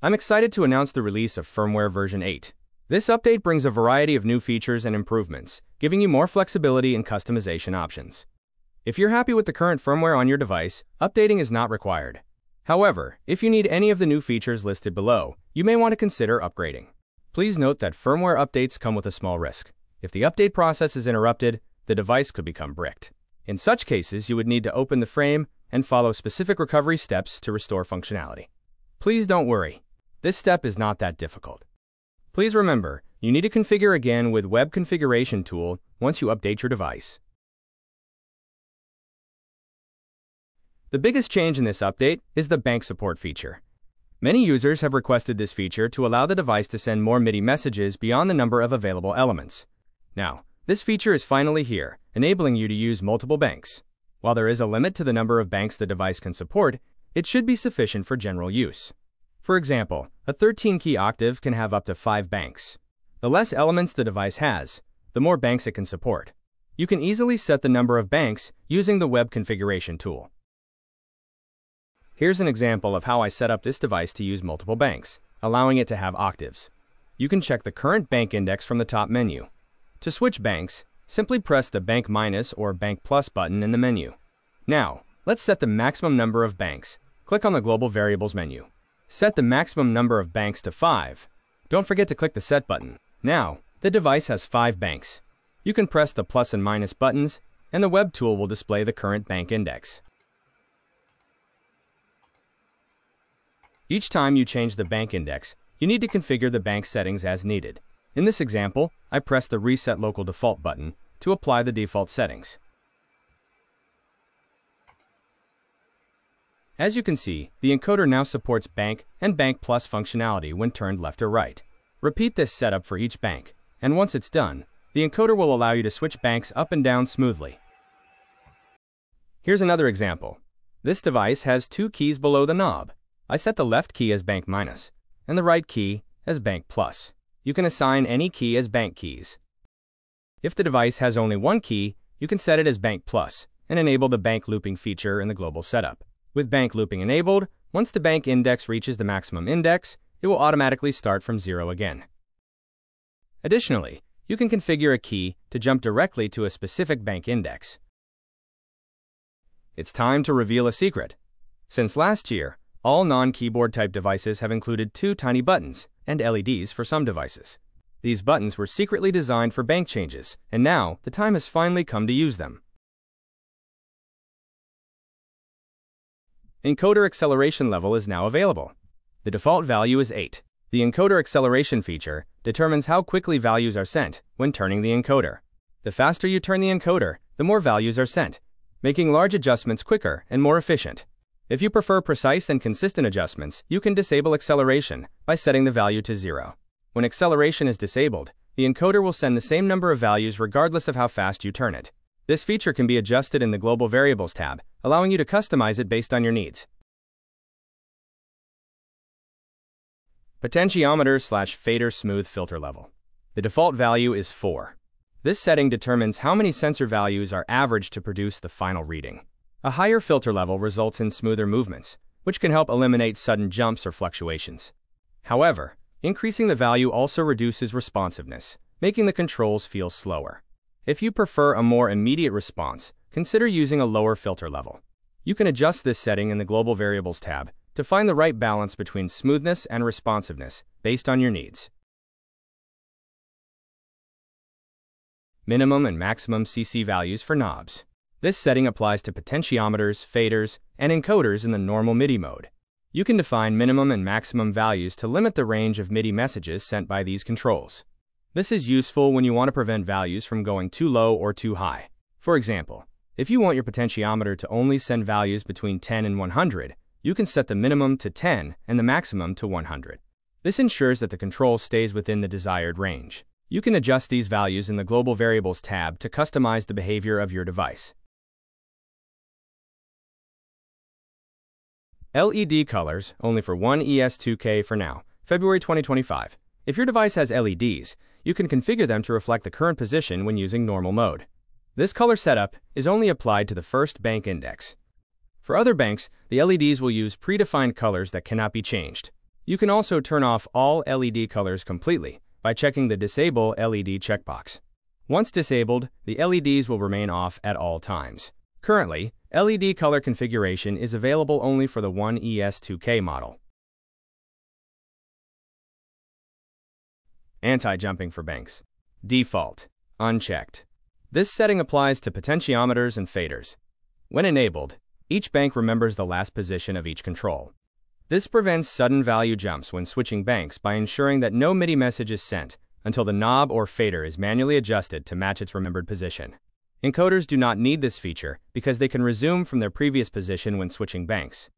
I'm excited to announce the release of firmware version 8. This update brings a variety of new features and improvements, giving you more flexibility and customization options. If you're happy with the current firmware on your device, updating is not required. However, if you need any of the new features listed below, you may want to consider upgrading. Please note that firmware updates come with a small risk. If the update process is interrupted, the device could become bricked. In such cases, you would need to open the frame and follow specific recovery steps to restore functionality. Please don't worry. This step is not that difficult. Please remember, you need to configure again with Web Configuration Tool once you update your device. The biggest change in this update is the bank support feature. Many users have requested this feature to allow the device to send more MIDI messages beyond the number of available elements. Now, this feature is finally here, enabling you to use multiple banks. While there is a limit to the number of banks the device can support, it should be sufficient for general use. For example, a 13-key octave can have up to 5 banks. The less elements the device has, the more banks it can support. You can easily set the number of banks using the Web Configuration tool. Here's an example of how I set up this device to use multiple banks, allowing it to have octaves. You can check the current bank index from the top menu. To switch banks, simply press the Bank Minus or Bank Plus button in the menu. Now, let's set the maximum number of banks. Click on the Global Variables menu. Set the maximum number of banks to 5. Don't forget to click the Set button. Now, the device has 5 banks. You can press the plus and minus buttons, and the Web tool will display the current bank index. Each time you change the bank index, you need to configure the bank settings as needed. In this example, I press the Reset Local Default button to apply the default settings. As you can see, the encoder now supports Bank and Bank Plus functionality when turned left or right. Repeat this setup for each bank, and once it's done, the encoder will allow you to switch banks up and down smoothly. Here's another example. This device has two keys below the knob. I set the left key as Bank Minus, and the right key as Bank Plus. You can assign any key as bank keys. If the device has only one key, you can set it as Bank Plus and enable the bank looping feature in the global setup. With bank looping enabled, once the bank index reaches the maximum index, it will automatically start from zero again. Additionally, you can configure a key to jump directly to a specific bank index. It's time to reveal a secret. Since last year, all non-keyboard type devices have included two tiny buttons and LEDs for some devices. These buttons were secretly designed for bank changes, and now the time has finally come to use them. Encoder acceleration level is now available. The default value is 8. The encoder acceleration feature determines how quickly values are sent when turning the encoder. The faster you turn the encoder, the more values are sent, making large adjustments quicker and more efficient. If you prefer precise and consistent adjustments, you can disable acceleration by setting the value to 0. When acceleration is disabled, the encoder will send the same number of values regardless of how fast you turn it. This feature can be adjusted in the Global Variables tab, allowing you to customize it based on your needs. Potentiometer slash fader smooth filter level. The default value is 4. This setting determines how many sensor values are averaged to produce the final reading. A higher filter level results in smoother movements, which can help eliminate sudden jumps or fluctuations. However, increasing the value also reduces responsiveness, making the controls feel slower. If you prefer a more immediate response, consider using a lower filter level. You can adjust this setting in the Global Variables tab to find the right balance between smoothness and responsiveness based on your needs. Minimum and maximum CC values for knobs. This setting applies to potentiometers, faders, and encoders in the normal MIDI mode. You can define minimum and maximum values to limit the range of MIDI messages sent by these controls. This is useful when you want to prevent values from going too low or too high. For example, if you want your potentiometer to only send values between 10 and 100, you can set the minimum to 10 and the maximum to 100. This ensures that the control stays within the desired range. You can adjust these values in the Global Variables tab to customize the behavior of your device. LED colors only for one ES2K for now, February 2025. If your device has LEDs, you can configure them to reflect the current position when using normal mode. This color setup is only applied to the first bank index. For other banks, the LEDs will use predefined colors that cannot be changed. You can also turn off all LED colors completely by checking the Disable LED checkbox. Once disabled, the LEDs will remain off at all times. Currently, LED color configuration is available only for the One ES2K model. Anti-jumping for banks. Default. Unchecked. This setting applies to potentiometers and faders. When enabled, each bank remembers the last position of each control. This prevents sudden value jumps when switching banks by ensuring that no MIDI message is sent until the knob or fader is manually adjusted to match its remembered position. Encoders do not need this feature because they can resume from their previous position when switching banks.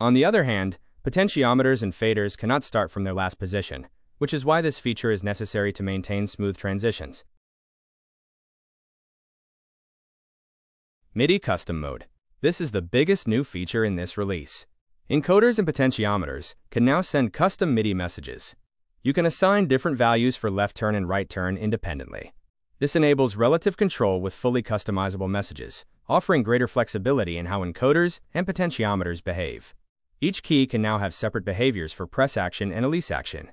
On the other hand, potentiometers and faders cannot start from their last position, which is why this feature is necessary to maintain smooth transitions. MIDI Custom Mode. This is the biggest new feature in this release. Encoders and potentiometers can now send custom MIDI messages. You can assign different values for left turn and right turn independently. This enables relative control with fully customizable messages, offering greater flexibility in how encoders and potentiometers behave. Each key can now have separate behaviors for press action and release action,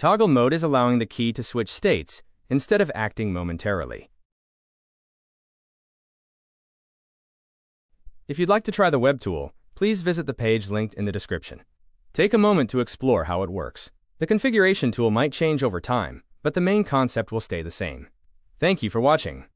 Toggle mode is allowing the key to switch states instead of acting momentarily. If you'd like to try the web tool, please visit the page linked in the description. Take a moment to explore how it works. The configuration tool might change over time, but the main concept will stay the same. Thank you for watching.